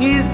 His